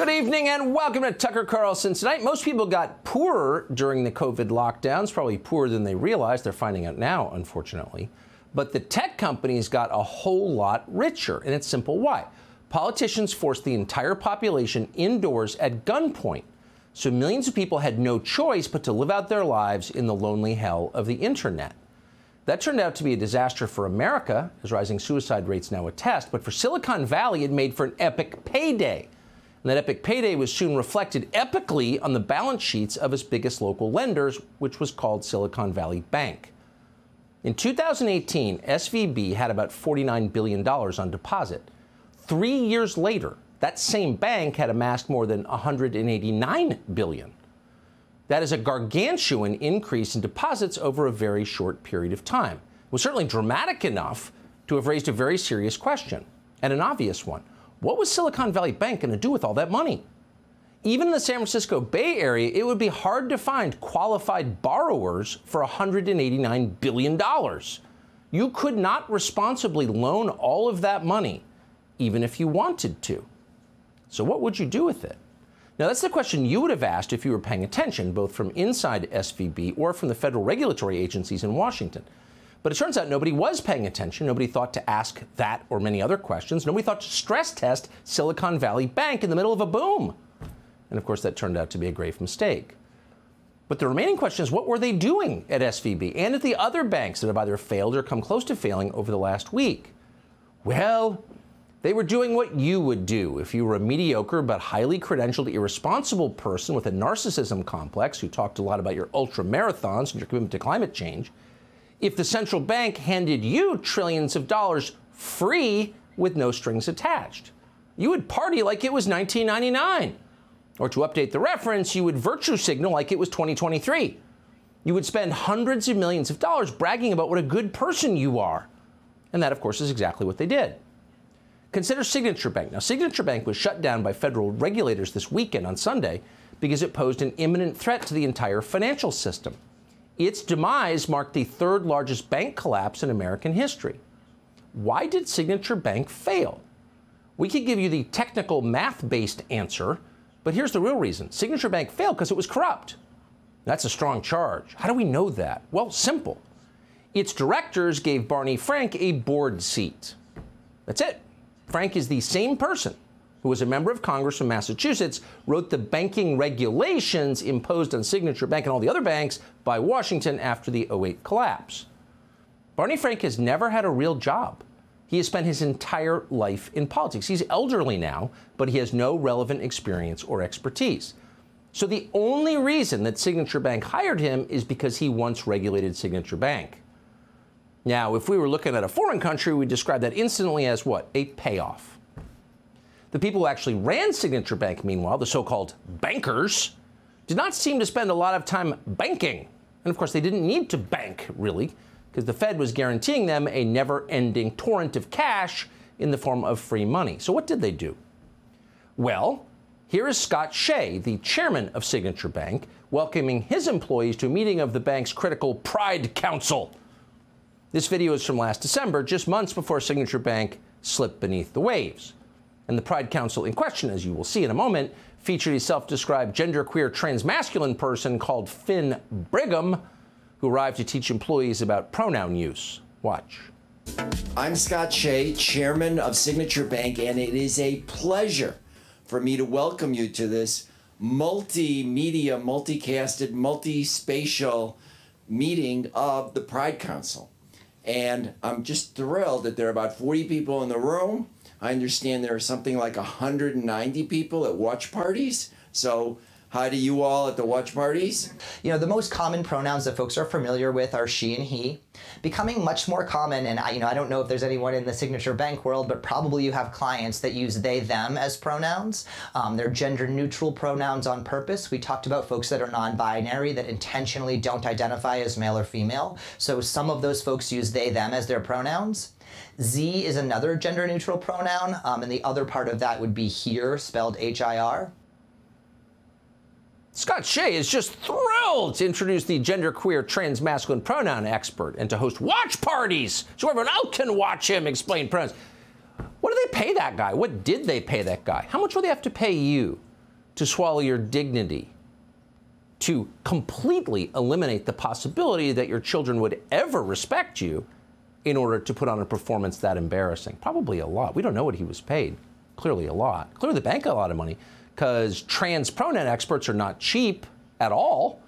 Good evening and welcome to Tucker Carlson tonight. Most people got poorer during the COVID lockdowns, probably poorer than they realized. They're finding out now, unfortunately. But the tech companies got a whole lot richer, and it's simple why. Politicians forced the entire population indoors at gunpoint. So millions of people had no choice but to live out their lives in the lonely hell of the internet. That turned out to be a disaster for America, as rising suicide rates now attest, but for Silicon Valley, it made for an epic payday. And that epic payday was soon reflected epically on the balance sheets of its biggest local lenders, which was called Silicon Valley Bank. In 2018, SVB had about $49 billion on deposit. Three years later, that same bank had amassed more than 189 billion. That is a gargantuan increase in deposits over a very short period of time. It was certainly dramatic enough to have raised a very serious question, and an obvious one. What was Silicon Valley Bank going to do with all that money? Even in the San Francisco Bay Area, it would be hard to find qualified borrowers for $189 billion. You could not responsibly loan all of that money, even if you wanted to. So, what would you do with it? Now, that's the question you would have asked if you were paying attention, both from inside SVB or from the federal regulatory agencies in Washington. But it turns out nobody was paying attention. Nobody thought to ask that or many other questions. Nobody thought to stress test Silicon Valley Bank in the middle of a boom. And of course, that turned out to be a grave mistake. But the remaining question is what were they doing at SVB and at the other banks that have either failed or come close to failing over the last week? Well, they were doing what you would do if you were a mediocre but highly credentialed, irresponsible person with a narcissism complex who talked a lot about your ultra marathons and your commitment to climate change. If the central bank handed you trillions of dollars free with no strings attached, you would party like it was 1999. Or to update the reference, you would virtue signal like it was 2023. You would spend hundreds of millions of dollars bragging about what a good person you are. And that, of course, is exactly what they did. Consider Signature Bank. Now, Signature Bank was shut down by federal regulators this weekend on Sunday because it posed an imminent threat to the entire financial system. Its demise marked the third largest bank collapse in American history. Why did Signature Bank fail? We could give you the technical math based answer, but here's the real reason Signature Bank failed because it was corrupt. That's a strong charge. How do we know that? Well, simple. Its directors gave Barney Frank a board seat. That's it. Frank is the same person who was a member of Congress from Massachusetts, wrote the banking regulations imposed on Signature Bank and all the other banks by Washington after the 08 collapse. Barney Frank has never had a real job. He has spent his entire life in politics. He's elderly now, but he has no relevant experience or expertise. So the only reason that Signature Bank hired him is because he once regulated Signature Bank. Now, if we were looking at a foreign country, we'd describe that instantly as what? A payoff. The people who actually ran Signature Bank, meanwhile, the so called bankers, did not seem to spend a lot of time banking. And of course, they didn't need to bank, really, because the Fed was guaranteeing them a never ending torrent of cash in the form of free money. So, what did they do? Well, here is Scott Shay, the chairman of Signature Bank, welcoming his employees to a meeting of the bank's critical Pride Council. This video is from last December, just months before Signature Bank slipped beneath the waves. And the Pride Council in question, as you will see in a moment, featured a self described genderqueer transmasculine person called Finn Brigham, who arrived to teach employees about pronoun use. Watch. I'm Scott Shay, chairman of Signature Bank, and it is a pleasure for me to welcome you to this multimedia, multicasted, multi-spatial meeting of the Pride Council. And I'm just thrilled that there are about 40 people in the room. I understand there are something like 190 people at watch parties. So Hi to you all at the watch parties. You know, the most common pronouns that folks are familiar with are she and he. Becoming much more common, and I, you know, I don't know if there's anyone in the signature bank world, but probably you have clients that use they, them as pronouns. Um, they're gender neutral pronouns on purpose. We talked about folks that are non binary that intentionally don't identify as male or female. So some of those folks use they, them as their pronouns. Z is another gender neutral pronoun, um, and the other part of that would be here, spelled H I R. Scott Shay is just thrilled to introduce the genderqueer transmasculine pronoun expert and to host watch parties so everyone else can watch him explain pronouns. What do they pay that guy? What did they pay that guy? How much will they have to pay you? to swallow your dignity, to completely eliminate the possibility that your children would ever respect you in order to put on a performance that embarrassing? Probably a lot. We don't know what he was paid. Clearly a lot. Clearly the bank got a lot of money because trans pronoun experts are not cheap at all.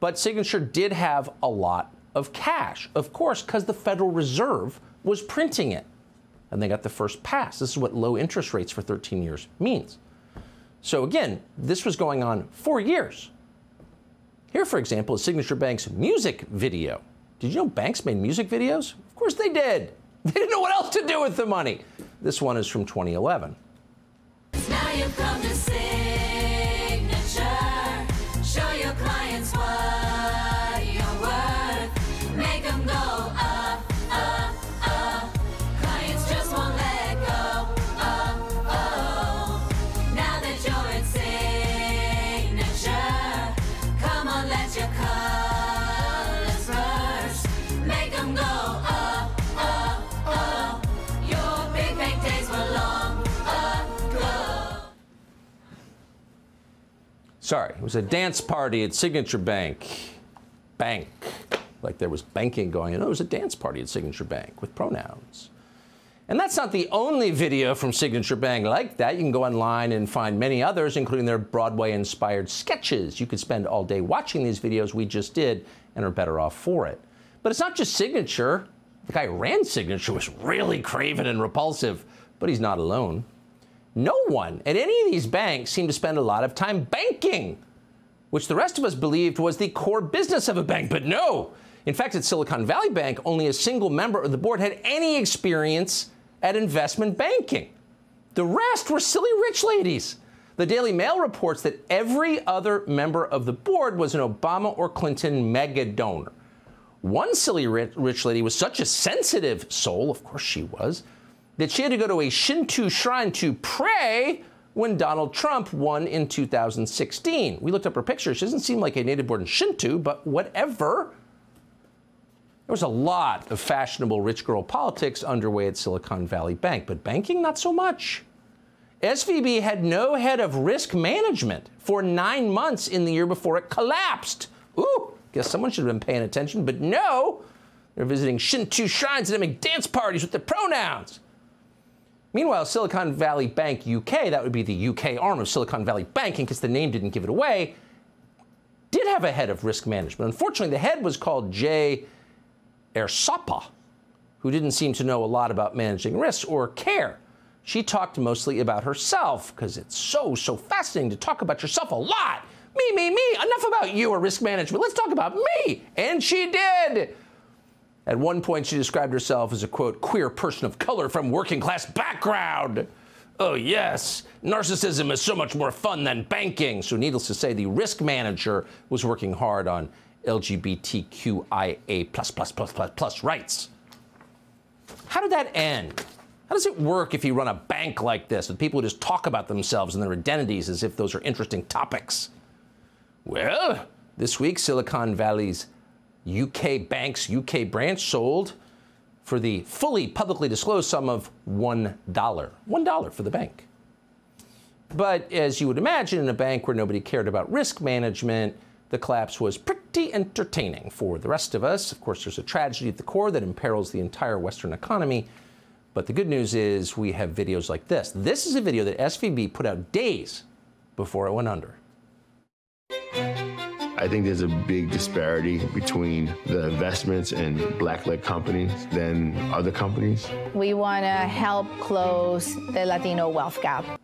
But Signature did have a lot of cash, of course, because the Federal Reserve was printing it. And they got the first pass. This is what low interest rates for 13 years means. So again, this was going on for years. Here, for example, is Signature Bank's music video. Did you know banks made music videos? Of course they did. They didn't know what else to do with the money. This one is from 2011. Sorry, it was a dance party at Signature Bank. Bank. Like there was banking going on. It was a dance party at Signature Bank with pronouns. And that's not the only video from Signature Bank like that. You can go online and find many others, including their Broadway inspired sketches. You could spend all day watching these videos we just did and are better off for it. But it's not just Signature. The guy who ran Signature was really craven and repulsive, but he's not alone. No one at any of these banks seemed to spend a lot of time banking, which the rest of us believed was the core business of a bank. But no. In fact, at Silicon Valley Bank, only a single member of the board had any experience at investment banking. The rest were silly rich ladies. The Daily Mail reports that every other member of the board was an Obama or Clinton mega donor. One silly rich lady was such a sensitive soul, of course she was, that she had to go to a Shinto shrine to pray when Donald Trump won in 2016. We looked up her picture. She doesn't seem like a native born Shinto, but whatever. There was a lot of fashionable rich girl politics underway at Silicon Valley Bank, but banking, not so much. SVB had no head of risk management for nine months in the year before it collapsed. Ooh, guess someone should have been paying attention, but no. They're visiting Shinto shrines and having dance parties with the pronouns. Meanwhile, Silicon Valley Bank UK, that would be the UK arm of Silicon Valley Bank, in case the name didn't give it away, did have a head of risk management. Unfortunately, the head was called Jay Ersapah, who didn't seem to know a lot about managing risks or care. She talked mostly about herself, because it's so, so fascinating to talk about yourself a lot. Me, me, me. Enough about you or risk management. Let's talk about me. And she did. At one point, she described herself as a quote, queer person of color from working class background. Oh, yes, narcissism is so much more fun than banking. So, needless to say, the risk manager was working hard on LGBTQIA plus plus plus plus plus rights. How did that end? How does it work if you run a bank like this with people who just talk about themselves and their identities as if those are interesting topics? Well, this week, Silicon Valley's UK Bank's UK branch sold for the fully publicly disclosed sum of $1. $1 for the bank. But as you would imagine, in a bank where nobody cared about risk management, the collapse was pretty entertaining for the rest of us. Of course, there's a tragedy at the core that imperils the entire Western economy. But the good news is we have videos like this. This is a video that SVB put out days before it went under. I think there's a big disparity between the investments in black-led companies than other companies. We want to help close the Latino wealth gap.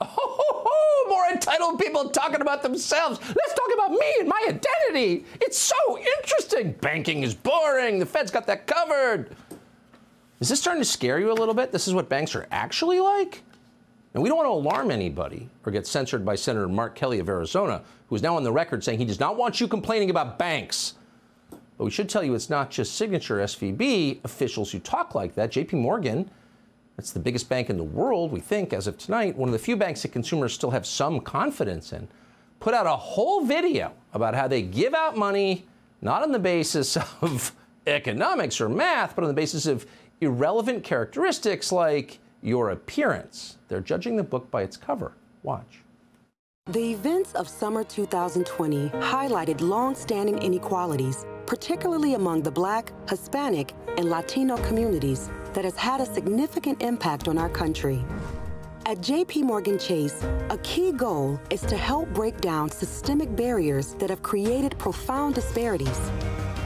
Oh, more entitled people talking about themselves. Let's talk about me and my identity. It's so interesting. Banking is boring. The Fed's got that covered. Is this starting to scare you a little bit? This is what banks are actually like? And we don't want to alarm anybody or get censored by Senator Mark Kelly of Arizona, who is now on the record saying he does not want you complaining about banks. But we should tell you it's not just Signature SVB officials who talk like that. JP Morgan, that's the biggest bank in the world, we think, as of tonight, one of the few banks that consumers still have some confidence in, put out a whole video about how they give out money not on the basis of economics or math, but on the basis of irrelevant characteristics like your appearance. They're judging the book by its cover. Watch. The events of summer 2020 highlighted long-standing inequalities, particularly among the Black, Hispanic, and Latino communities, that has had a significant impact on our country. At JP Morgan Chase, a key goal is to help break down systemic barriers that have created profound disparities.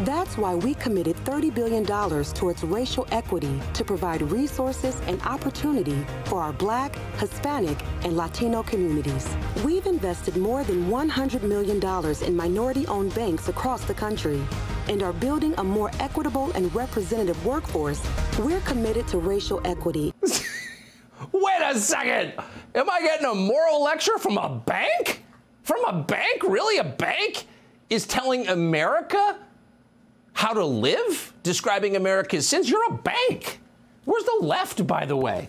That's why we committed $30 billion towards racial equity to provide resources and opportunity for our Black, Hispanic, and Latino communities. We've invested more than $100 million in minority owned banks across the country and are building a more equitable and representative workforce. We're committed to racial equity. Wait a second. Am I getting a moral lecture from a bank? From a bank? Really? A bank is telling America how to live? Describing America's sins? You're a bank. Where's the left, by the way?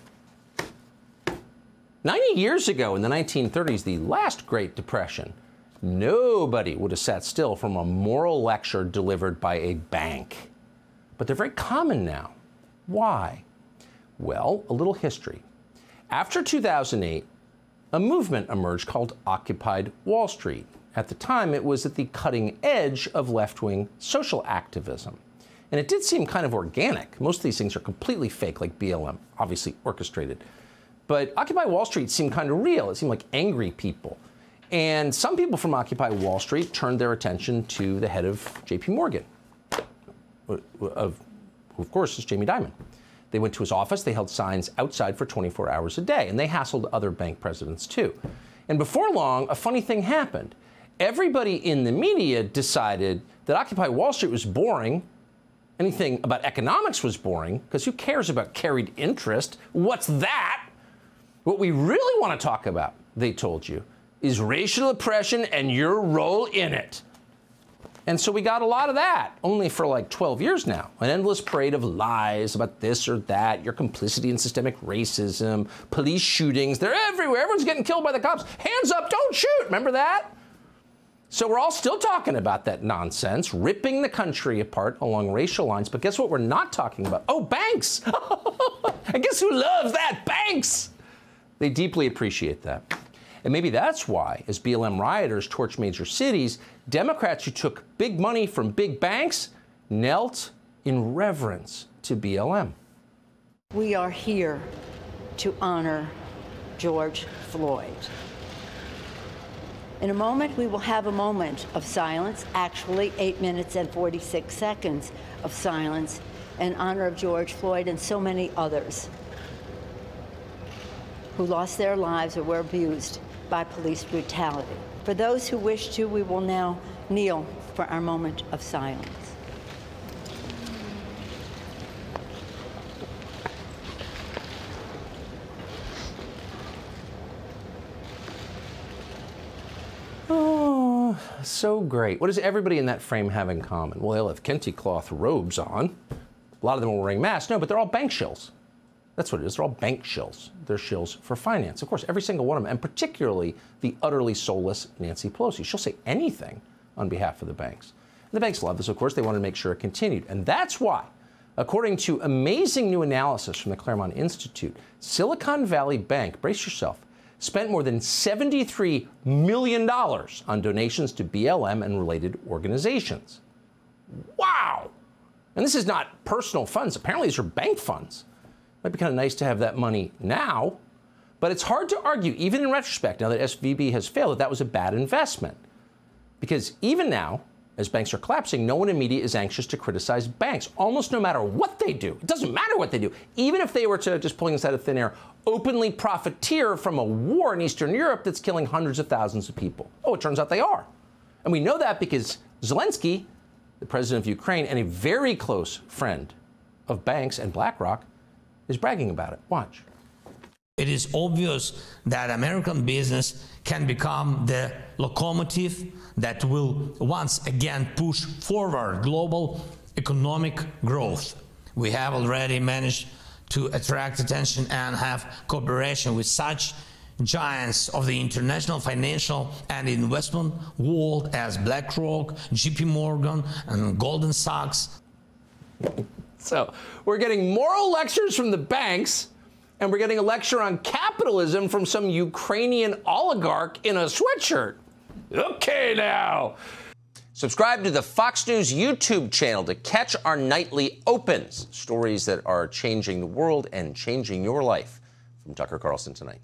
90 years ago in the 1930s, the last Great Depression, nobody would have sat still from a moral lecture delivered by a bank. But they're very common now. Why? Well, a little history. After 2008, a movement emerged called Occupied Wall Street. At the time, it was at the cutting edge of left wing social activism. And it did seem kind of organic. Most of these things are completely fake, like BLM, obviously orchestrated. But Occupy Wall Street seemed kind of real. It seemed like angry people. And some people from Occupy Wall Street turned their attention to the head of JP Morgan, of, who, of course, is Jamie Dimon. They went to his office, they held signs outside for 24 hours a day, and they hassled other bank presidents too. And before long, a funny thing happened. Everybody in the media decided that Occupy Wall Street was boring. Anything about economics was boring, because who cares about carried interest? What's that? What we really want to talk about, they told you, is racial oppression and your role in it. And so we got a lot of that, only for like 12 years now. An endless parade of lies about this or that, your complicity in systemic racism, police shootings. They're everywhere. Everyone's getting killed by the cops. Hands up, don't shoot. Remember that? So we're all still talking about that nonsense, ripping the country apart along racial lines. But guess what we're not talking about? Oh, banks. and guess who loves that? Banks. They deeply appreciate that. And maybe that's why, as BLM rioters torch major cities, Democrats who took big money from big banks knelt in reverence to BLM. We are here to honor George Floyd. In a moment, we will have a moment of silence, actually, eight minutes and 46 seconds of silence in honor of George Floyd and so many others who lost their lives or were abused by police brutality. For those who wish to, we will now kneel for our moment of silence. Oh, so great. What does everybody in that frame have in common? Well, they'll have kente cloth robes on. A lot of them are wearing masks. No, but they're all bank shills. That's what it is. They're all bank shills. They're shills for finance. Of course, every single one of them, and particularly the utterly soulless Nancy Pelosi. She'll say anything on behalf of the banks. And the banks love this, of course. They want to make sure it continued. And that's why, according to amazing new analysis from the Claremont Institute, Silicon Valley Bank, brace yourself, spent more than $73 million on donations to BLM and related organizations. Wow! And this is not personal funds. Apparently, these are bank funds. Might be kind of nice to have that money now, but it's hard to argue, even in retrospect, now that SVB has failed, that that was a bad investment. Because even now, as banks are collapsing, no one in media is anxious to criticize banks, almost no matter what they do. It doesn't matter what they do. Even if they were to, just pulling this out of thin air, openly profiteer from a war in Eastern Europe that's killing hundreds of thousands of people. Oh, it turns out they are. And we know that because Zelensky, the president of Ukraine, and a very close friend of banks and BlackRock, is bragging about it. Watch. It is obvious that American business can become the locomotive that will once again push forward global economic growth. We have already managed to attract attention and have cooperation with such giants of the international financial and investment world as BlackRock, JP Morgan, and Goldman Sachs. So we're getting moral lectures from the banks And we're getting a lecture on capitalism from some Ukrainian oligarch in a sweatshirt. Okay, now. Subscribe to the Fox News YouTube channel to catch our nightly opens, stories that are changing the world and changing your life. From Tucker Carlson tonight.